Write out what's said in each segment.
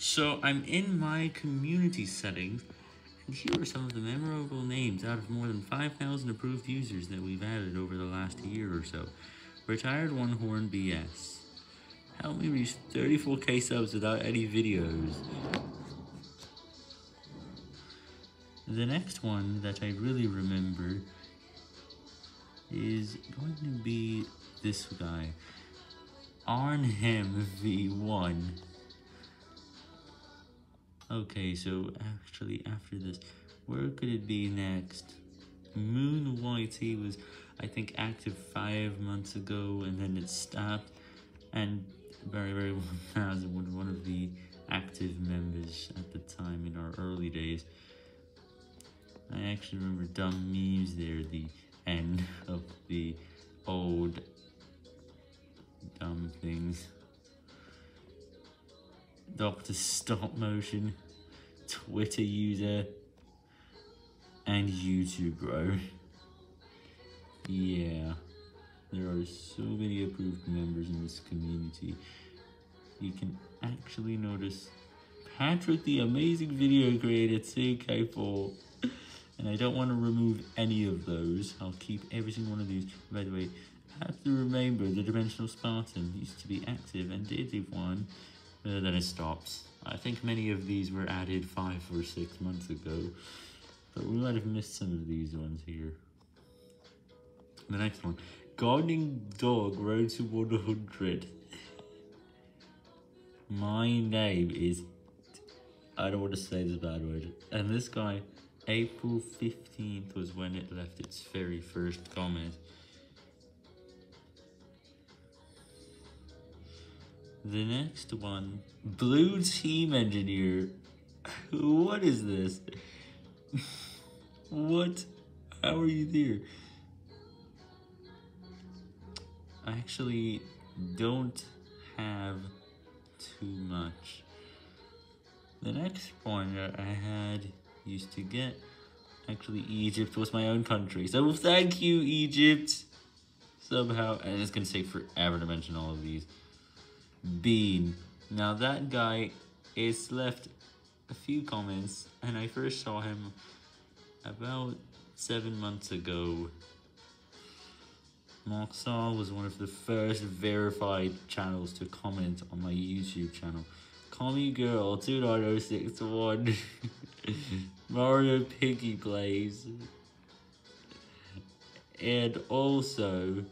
So I'm in my community settings, and here are some of the memorable names out of more than 5,000 approved users that we've added over the last year or so. Retired One Horn BS. Help me reach 34k subs without any videos. The next one that I really remember is going to be this guy. Arnhem V1. Okay, so actually after this, where could it be next? Moon YT was, I think, active five months ago, and then it stopped, and very, very 1000 was one of the active members at the time in our early days. I actually remember dumb memes there, the end of the old dumb things. Dr. Stop Motion, Twitter user, and YouTube bro. Yeah, there are so many approved members in this community. You can actually notice Patrick the amazing video creator 2K4. And I don't want to remove any of those. I'll keep every single one of these. By the way, I have to remember the Dimensional Spartan used to be active and did leave one, but then it stops. I think many of these were added five or six months ago, but we might have missed some of these ones here. The next one, Gardening Dog Road to 100. My name is, I don't want to say this bad word, and this guy April 15th was when it left its very first comment. The next one, Blue Team Engineer. What is this? what? How are you there? I actually don't have too much. The next point that I had used to get. Actually, Egypt was my own country. So thank you, Egypt. Somehow, and it's to take forever to mention all of these. Bean. Now that guy is left a few comments, and I first saw him about seven months ago. Moxar was one of the first verified channels to comment on my YouTube channel. Call me girl 2.061. Mario Piggy plays. And also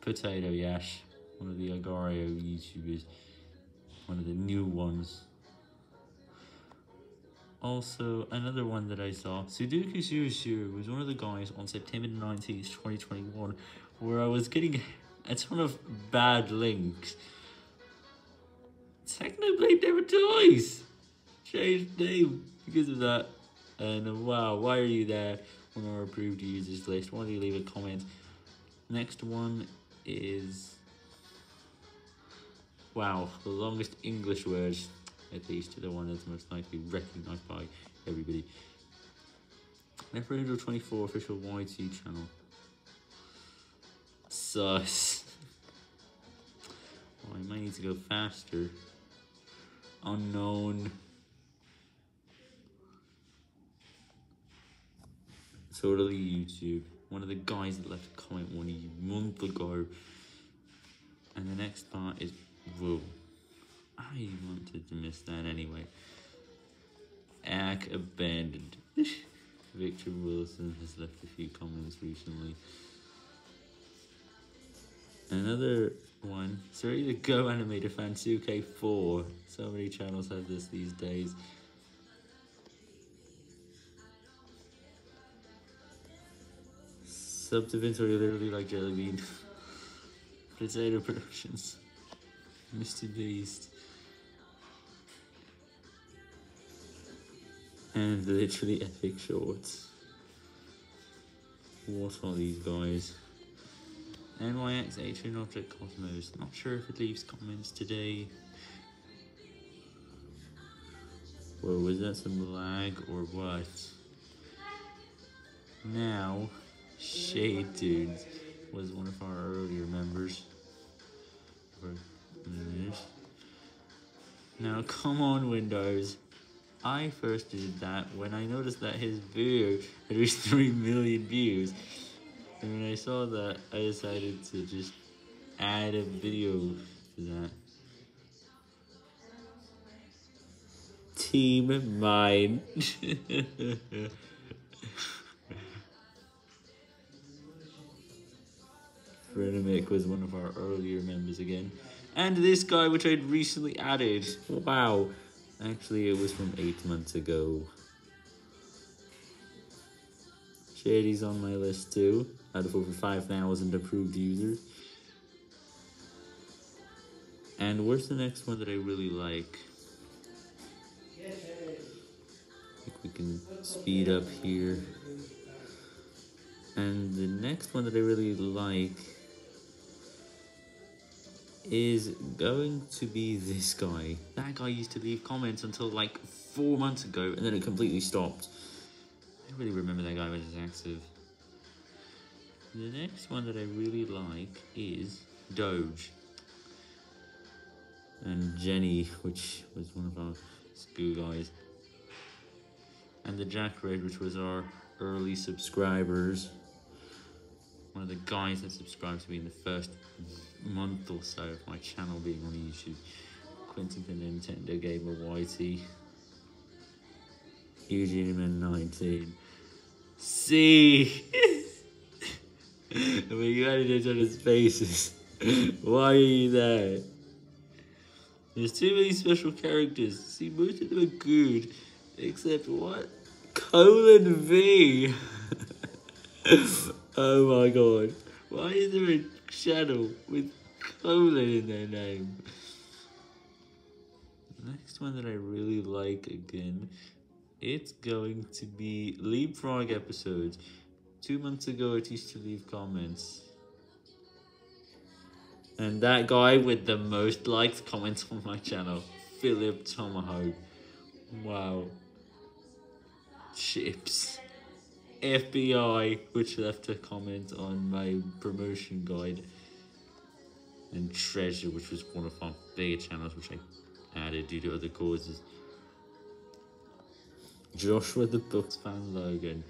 Potato Yash, one of the Agario YouTubers, one of the new ones. Also, another one that I saw, Sudoku Zero was one of the guys on September 19th, 2021, where I was getting a ton of bad links. Technoblade never dies! changed name because of that. And wow, why are you there on our approved users list? Why don't you leave a comment? Next one is wow, the longest English words, at least the one that's most likely recognized by everybody. Never 24 official YT channel. Sus. Oh, I might need to go faster. Unknown. totally YouTube. One of the guys that left a comment one month ago. And the next part is, whoa. I wanted to miss that anyway. Ack abandoned. Victor Wilson has left a few comments recently. Another one. Sorry to go animator fan 2K4. So many channels have this these days. Subdivisions are literally like Jelly Bean. Potato Productions. Mr. Beast. And literally epic shorts. What are these guys? NYX Atrian Object Cosmos. Not sure if it leaves comments today. Whoa, was that some lag or what? Now, Shade Dudes was one of our earlier members. Mm-hmm. Now, come on, Windows. I first did that when I noticed that his video had reached 3 million views. And when I saw that, I decided to just add a video to that. Team Mine. Frenemic was one of our earlier members again. And this guy, which I'd recently added. Wow. Actually, it was from eight months ago. Shady's on my list too, out of over 5,000 approved users. And where's the next one that I really like? I think we can speed up here. And the next one that I really like is going to be this guy. That guy used to leave comments until like four months ago, and then it completely stopped. I really remember that guy was active. The next one that I really like is Doge. And Jenny, which was one of our school guys. And the Jack Red, which was our early subscribers. The guys that subscribed to me in the first month or so of my channel being on YouTube. Quentin the Nintendo Gamer Whitey. Eugene Man 19. C. I mean, you added it on his faces. Why are you there? There's too many special characters. See, most of them are good. Except what? Colon V. oh my god. Why is there a channel with colon in their name? Next one that I really like again, it's going to be Leapfrog episodes. Two months ago, it used to leave comments. And that guy with the most liked comments on my channel, Philip Tomahawk. Wow. Chips. FBI, which left a comment on my promotion guide. And Treasure, which was one of our bigger channels, which I added due to other causes. Joshua the Books fan Logan,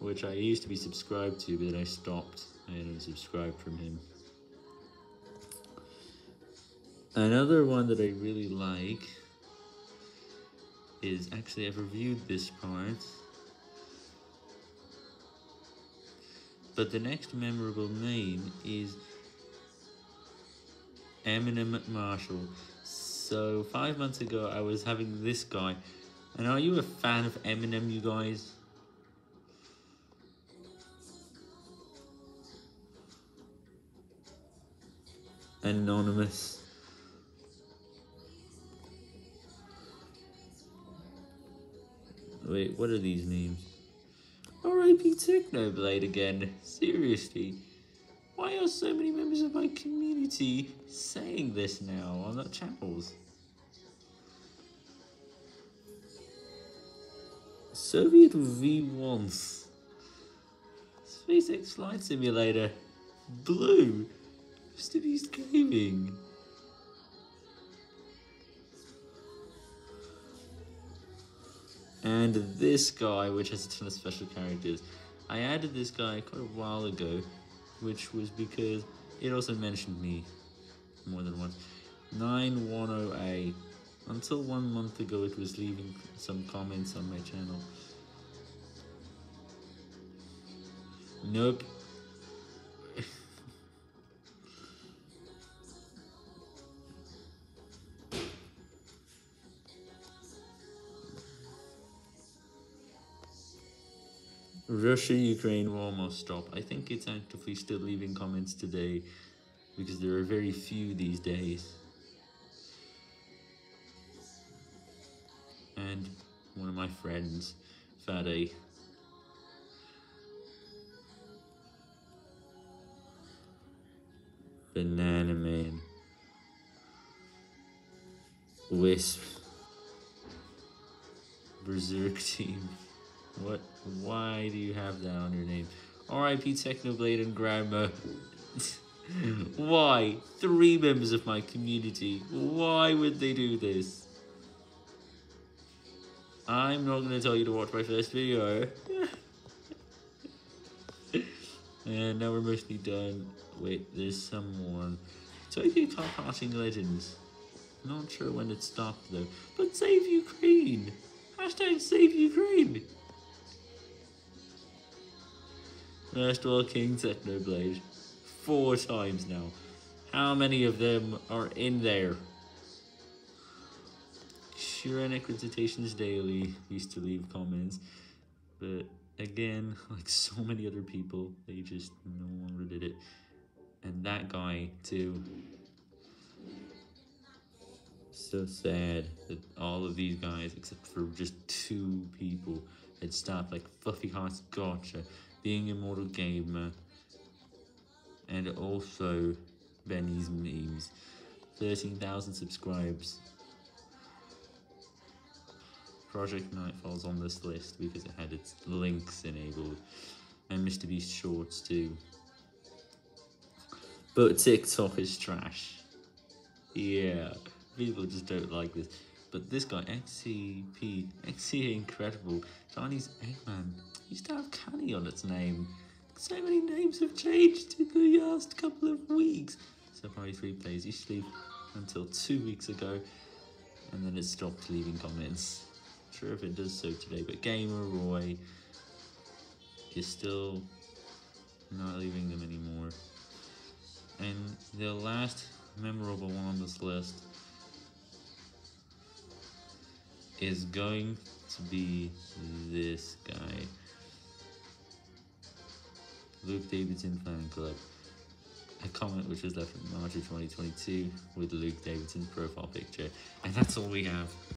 which I used to be subscribed to, but then I stopped. I unsubscribed from him. Another one that I really like is actually I've reviewed this part. But the next memorable meme is Eminem Marshall. So five months ago I was having this guy. And are you a fan of Eminem, you guys? Anonymous. Wait, what are these names? R.I.P. Technoblade again. Seriously. Why are so many members of my community saying this now on their channels? Soviet V1s. SpaceX Flight Simulator. Blue. Mr. Beast Gaming. And this guy, which has a ton of special characters. I added this guy quite a while ago, which was because it also mentioned me more than once. 910A. Until one month ago, it was leaving some comments on my channel. Nope. Russia-Ukraine war must stop. I think it's actively still leaving comments today because there are very few these days. And one of my friends, Fade, Banana Man, Wisp, Berserk Team. What? Why do you have that on your name? R.I.P. Technoblade and Grandma. Why? Three members of my community. Why would they do this? I'm not going to tell you to watch my first video. and now we're mostly done. Wait, there's some more. Tokyo Car Passing Legends. Not sure when it stopped though. But save Ukraine! Hashtag save Ukraine! Restwell King Technoblade. Four times now. How many of them are in there? Sure, Citations Daily used to leave comments, but again, like so many other people, they just no longer did it. And that guy, too. So sad that all of these guys, except for just two people, had stopped, like Fluffy Hearts Gotcha, Being Immortal Gamer, and also Benny's Memes. 13,000 subscribes. Project Nightfall's on this list because it had its links enabled, and Mr. Beast Shorts too. But TikTok is trash. Yeah, people just don't like this. But this guy, XCP, XC Incredible, Chinese Eggman, used to have Canny on its name. So many names have changed in the last couple of weeks. Surprise replays used to leave until two weeks ago, and then it stopped leaving comments sure if it does so today, but Gamer Roy is still not leaving them anymore. And the last memorable one on this list is going to be this guy. Luke Davidson Fan Club. A comment which was left in March of 2022 with Luke Davidson's profile picture. And that's all we have.